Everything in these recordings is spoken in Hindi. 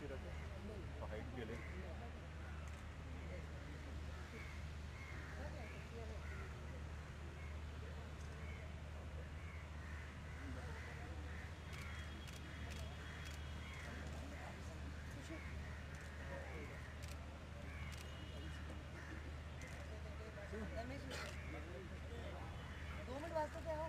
नीचे रखो हाइट के लिए। दो मिनट वास्ते क्या हो?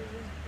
Absolutely.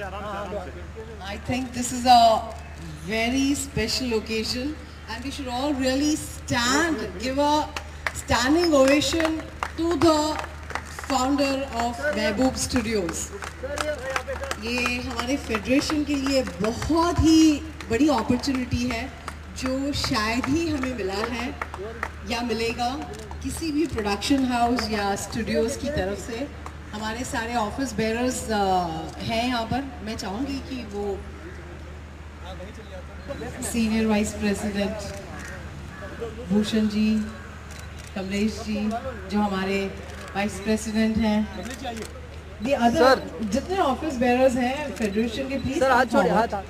I think this is a very special occasion and we should all really stand, give a standing ovation to the founder of Mehboob Studios. ये हमारे फेडरेशन के लिए बहुत ही बड़ी अपॉर्चुनिटी है जो शायद ही हमें मिला है या मिलेगा किसी भी प्रोडक्शन हाउस या स्टूडियोज की तरफ़ से हमारे सारे ऑफ़िस बेरर्स हैं यहाँ पर। मैं चाहूँगी कि वो senior vice president Bhushan ji Kamlesh ji जो हमारे वाइस प्रेसिडेंट हैं। The other जितने ऑफ़िस बेरर्स हैं फेडरेशन के प्लीज़ सर हाथ छोड़िए हाथ हाथ।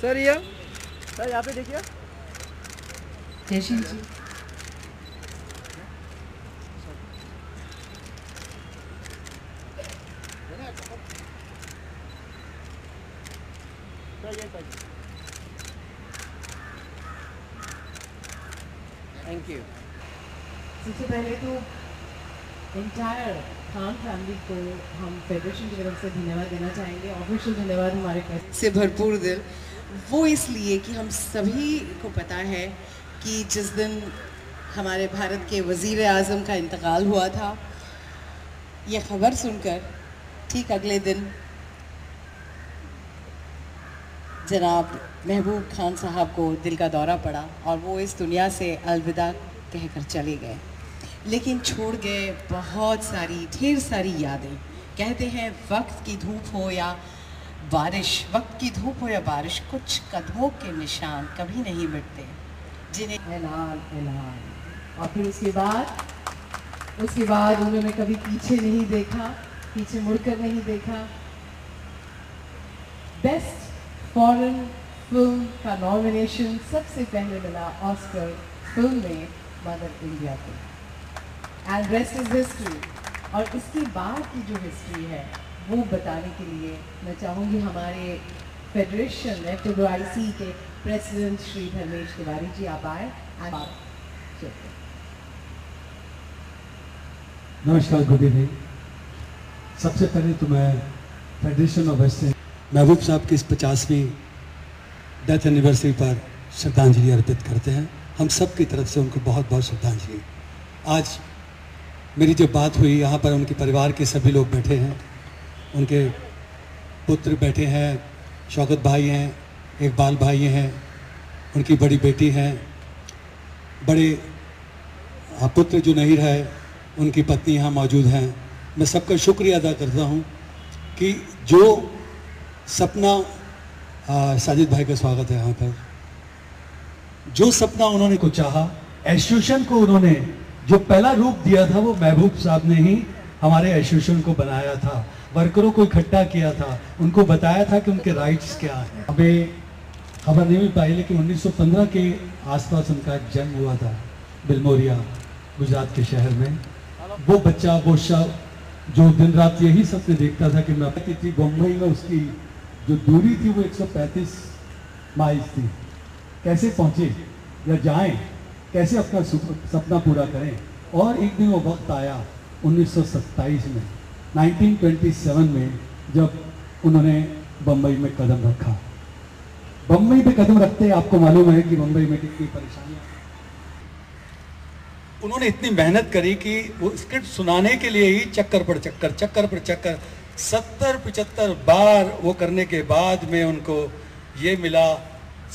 सर ये? सर यहाँ पे देखिए। जयशील जी। थैंक यू सबसे पहले तो इंटायर खान फैमिली को हम फेडरेशन की तरफ़ से धन्यवाद देना चाहेंगे। ऑफिशियल धन्यवाद हमारे से भरपूर दिल। वो इसलिए कि हम सभी को पता है कि जिस दिन हमारे भारत के वज़ीर आज़म का इंतकाल हुआ था ये खबर सुनकर ठीक अगले दिन जनाब महबूब खान साहब को दिल का दौरा पड़ा और वो इस दुनिया से अलविदा कहकर चले गए। लेकिन छोड़ गए बहुत सारी, ढेर सारी यादें। कहते हैं, वक्त की धूप हो या बारिश, वक्त की धूप हो या बारिश, कुछ कदमों के निशान कभी नहीं मिटते। जिन्हें ऐलान ऐलान। और फिर उसके बाद उसके बाद उन्होंने कभी पीछे नहीं देखा, पीछे मुड़कर नहीं देखा। बेस्ट फॉरेन फ़िल्म का नॉमिनेशन सबसे पहले मिला ऑस्कर फ़िल्म में मदर इंडिया को एंड रेस्ट इज़ हिस्ट्री और इसके बाद की जो हिस्ट्री है, वो बताने के लिए मैं चाहूँगी हमारे federation F W I C के प्रेसिडेंट श्री धर्मेश तिवारी जी आप आए एंड नमस्कार गुड इवनिंग सबसे पहले तो मैं फेडरेशन ऑफ़ वेस्ट महबूब साहब की इस पचासवीं डेथ एनिवर्सरी पर श्रद्धांजलि अर्पित करते हैं। हम सब की तरफ़ से उनको बहुत बहुत श्रद्धांजलि। आज मेरी जो बात हुई यहाँ पर उनके परिवार के सभी लोग बैठे हैं। उनके पुत्र बैठे हैं शौकत भाई हैं इकबाल भाई हैं उनकी बड़ी बेटी हैं। बड़े हाँ, पुत्र जो नहीं रहे उनकी पत्नी यहाँ मौजूद हैं। मैं सबका शुक्रिया अदा करता हूँ कि जो सपना साजिद भाई का स्वागत है यहाँ पर। जो सपना उन्होंने को चाहा एसोसिएशन को उन्होंने, जो पहला रूप दिया था वो महबूब साहब ने ही हमारे एसोसिएशन को बनाया था। वर्करों को इकट्ठा किया था, उनको बताया था कि उनके राइट्स क्या हैं। हमें खबर नहीं मिल पाई, लेकिन 1915 के आसपास उनका जन्म हुआ था, बिलमोरिया, गुजरात के शहर में। वो बच्चा, वो शव, जो दिन रात यही सपने देखता था कि मैं बम्बई में उसकी जो दूरी थी वो 135 माइल्स थी। कैसे पहुँचे या जाएँ? कैसे अपना सपना पूरा करें? और एक दिन वो वक्त आया 1927 में 1927 में, जब उन्होंने बम्बई में कदम रखा। बम्बई में कदम रखते आपको मालूम है कि बम्बई में कितनी परेशानियाँ उन्होंने इतनी मेहनत करी कि वो स्क्रिप्ट सुनाने के लिए ही चक्कर पर चक्कर चक्कर पर चक्कर सत्तर पिचहत्तर बार वो करने के बाद में उनको ये मिला।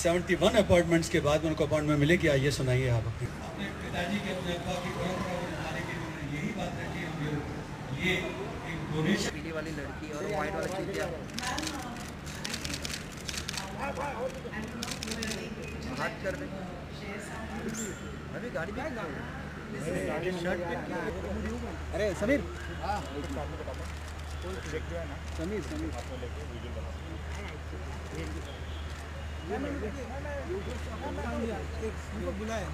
71 अपॉइंटमेंट्स के बाद में उनको अपॉइंटमेंट मिले कि आइए सुनाइए आप अपने। अपने पिताजी के अपने अब्बा की परंपरा निभाने के लिए यही बात रखी हम ये एक डोनेशन पीली वाली लड़की और व्हाइट वाला चीटिया हाथ कर दे। अभी गाड़ी भी शर्ट अरे समीर। समीर समीर लेके बुलाया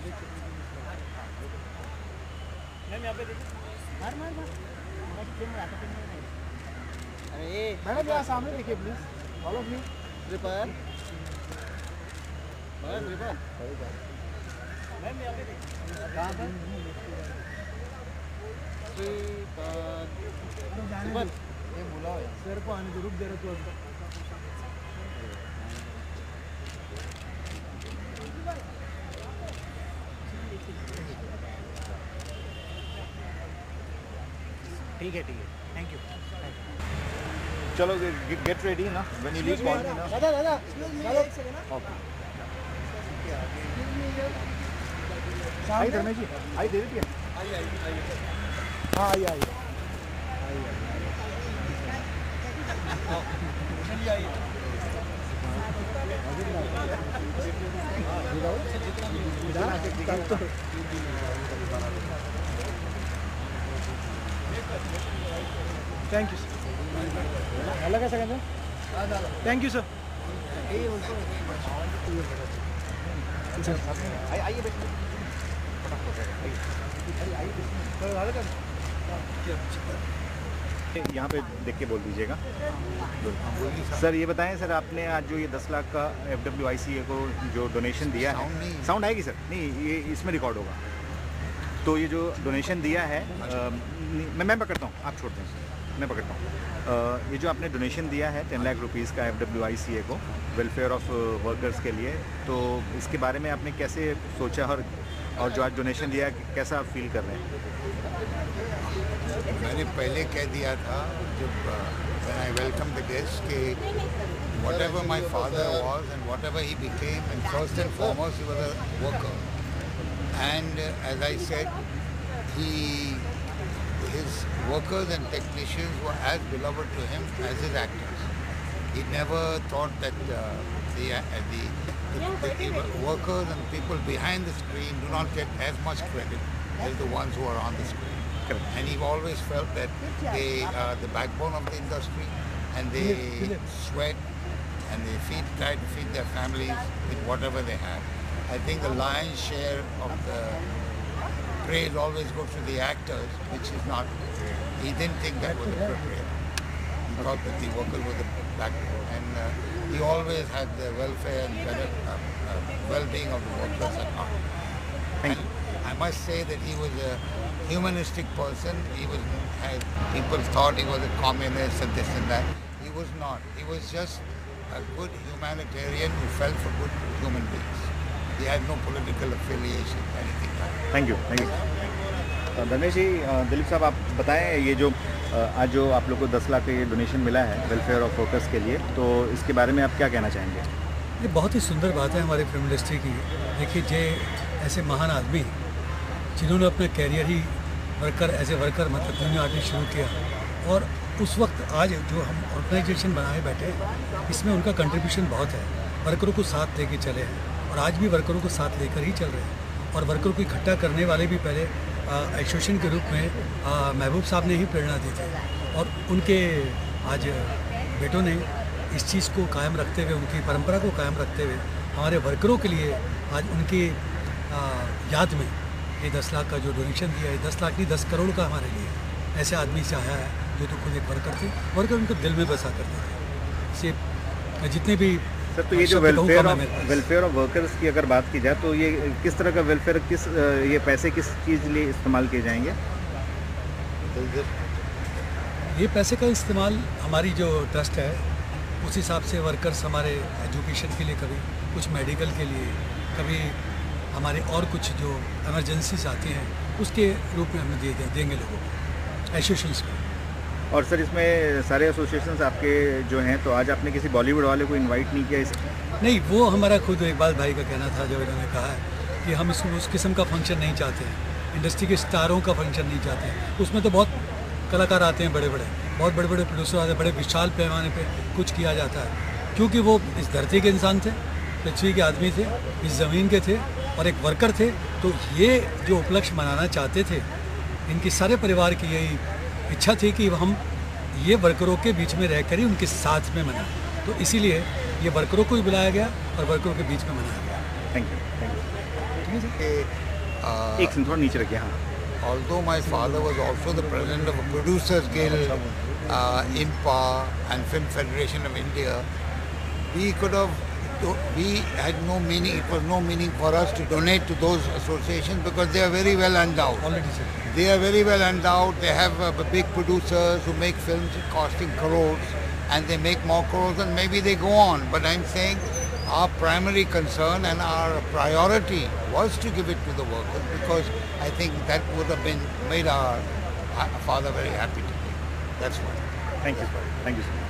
अरे मैडम यहाँ सामने देखिए प्लीज़ ऑल ऑफ़ यू रिपर मैम यहाँ रिपर कहाँ पर रिपर ये बुलाओ सर को आने दो रुक दे रहा तू ठीक है ठीक है। थैंक यू चलो गेट रेडी ना when you leave call me ना। दादा दादा दादा एक सेकंड ओके आई धर्मेश जी आई दे दी आई आई आई हाँ आई आई चलिए आइए थैंक यू सर अलग है सेकंड थैंक यू सर यहाँ पे देख के बोल दीजिएगा। सर ये बताएँ सर आपने आज जो ये 10 लाख का F W I C A को जो डोनेशन दिया है साउंड आएगी सर? नहीं ये इसमें रिकॉर्ड होगा। तो ये जो डोनेशन दिया है अ, नहीं, मैं मैं पकड़ता हूँ आप छोड़ते हैं मैं पकड़ता हूँ। ये जो आपने डोनेशन दिया है टेन लाख रुपीज़ का F W I C A को वेलफेयर ऑफ़ वर्कर्स के लिए तो इसके बारे में आपने कैसे सोचा और और जो आज डोनेशन दिया कैसा फील कर रहे हैं? मैंने पहले कह दिया था, जब आई वेलकम द गेस्ट के whatever my father was and whatever he became and first and foremost he was a worker and as I said he his workers and technicians were as beloved to him as his actors he never thought that the, uh, the, the, the workers and people behind the screen do not get as much credit as the ones who are on the screen and he always felt that they are the backbone of the industry and they sweat and they feed, try to feed their families with whatever they have. I think the lion's share of the praise always goes to the actors, which is not. He didn't think that was appropriate He thought that the workers were the backbone, and uh, he always had the welfare and better, uh, uh, well-being of the workers at heart. Thank And I must say that he was a humanistic person. He was had, people thought he was a communist and this and that. He was not. He was just a good humanitarian who felt for good human beings. He had no political affiliation, anything like that. Thank you thank you Dharmesh ji uh, Dilip साहब आप बताएं ये जो अ, आज जो आप लोग को 10 लाख का ये डोनेशन मिला है वेलफेयर ऑफ़ वर्कर्स के लिए तो इसके बारे में आप क्या कहना चाहेंगे? ये बहुत ही सुंदर बात है हमारी फ़िल्म इंडस्ट्री की। देखिए, जे ऐसे महान आदमी, जिन्होंने अपना कैरियर ही वर्कर एज ए वर्कर मतलब फ़िल्म आर्टिस्ट शुरू किया, और उस वक्त आज जो हम ऑर्गेनाइजेशन बनाए बैठे इसमें उनका कंट्रीब्यूशन बहुत है। वर्करों को साथ लेके चले हैं, और आज भी वर्करों को साथ लेकर ही चल रहे हैं, और वर्करों को इकट्ठा करने वाले भी पहले एसोसिएशन के रूप में महबूब साहब ने ही प्रेरणा दी थी। और उनके आज बेटों ने इस चीज़ को कायम रखते हुए, उनकी परंपरा को कायम रखते हुए, हमारे वर्करों के लिए आज उनकी याद में ये दस लाख का जो डोनेशन दिया है, दस लाख नहीं, दस करोड़ का हमारे लिए ऐसे आदमी से आया है, जो तो खुद एक वर्कर थे। वर्कर उनको दिल में बसा करते थे। से जितने भी सर तो ये जो welfare of welfare of workers की अगर बात की जाए तो ये किस तरह का वेलफेयर किस ये पैसे किस चीज़ लिए इस्तेमाल किए जाएँगे? ये पैसे का इस्तेमाल हमारी जो ट्रस्ट है उस हिसाब से वर्कर्स हमारे एजुकेशन के लिए कभी कुछ मेडिकल के लिए कभी हमारे और कुछ जो इमरजेंसीज आती हैं उसके रूप में हमें दे दे- देंगे लोगों को एसोसिएशंस को और सर, इसमें सारे एसोसिएशन आपके जो हैं तो आज आपने किसी बॉलीवुड वाले को इनवाइट नहीं किया इस नहीं, वो हमारा खुद इकबाल भाई का कहना था जब इन्होंने कहा है कि हम इसको, उस किस्म का फ़ंक्शन नहीं चाहते हैं। इंडस्ट्री के स्टारों का फ़ंक्शन नहीं चाहते हैं। उसमें तो बहुत कलाकार आते हैं बड़े बड़े बहुत बड़े बड़े प्रोड्यूसर आते हैं, बड़े विशाल पैमाने पर कुछ किया जाता है। क्योंकि वो इस धरती के इंसान थे, पृथ्वी के आदमी थे, इस ज़मीन के थे और एक वर्कर थे। तो ये जो उपलक्ष्य मनाना चाहते थे, इनकी सारे परिवार की यही इच्छा थी कि हम ये वर्करों के बीच में रहकर ही उनके साथ में मनाएँ तो इसीलिए ये वर्करों को भी बुलाया गया और वर्करों के बीच में मनाया गया thank you thank you Uh, एक सेकंड थोड़ा नीचे रखिए हाँ although my father was also the president of a producers guild, uh, INPA and Film Federation of India, we could have, we had no meaning, it was no meaning for us to donate to those associations because they are very well endowed. They are very well endowed, they have uh, big producers who make films costing crores and they make more crores and maybe they go on. But I'm saying our primary concern and our priority was to give it to the workers because I think that would have been made our uh, father very happy today. That's why. Thank you. Thank you.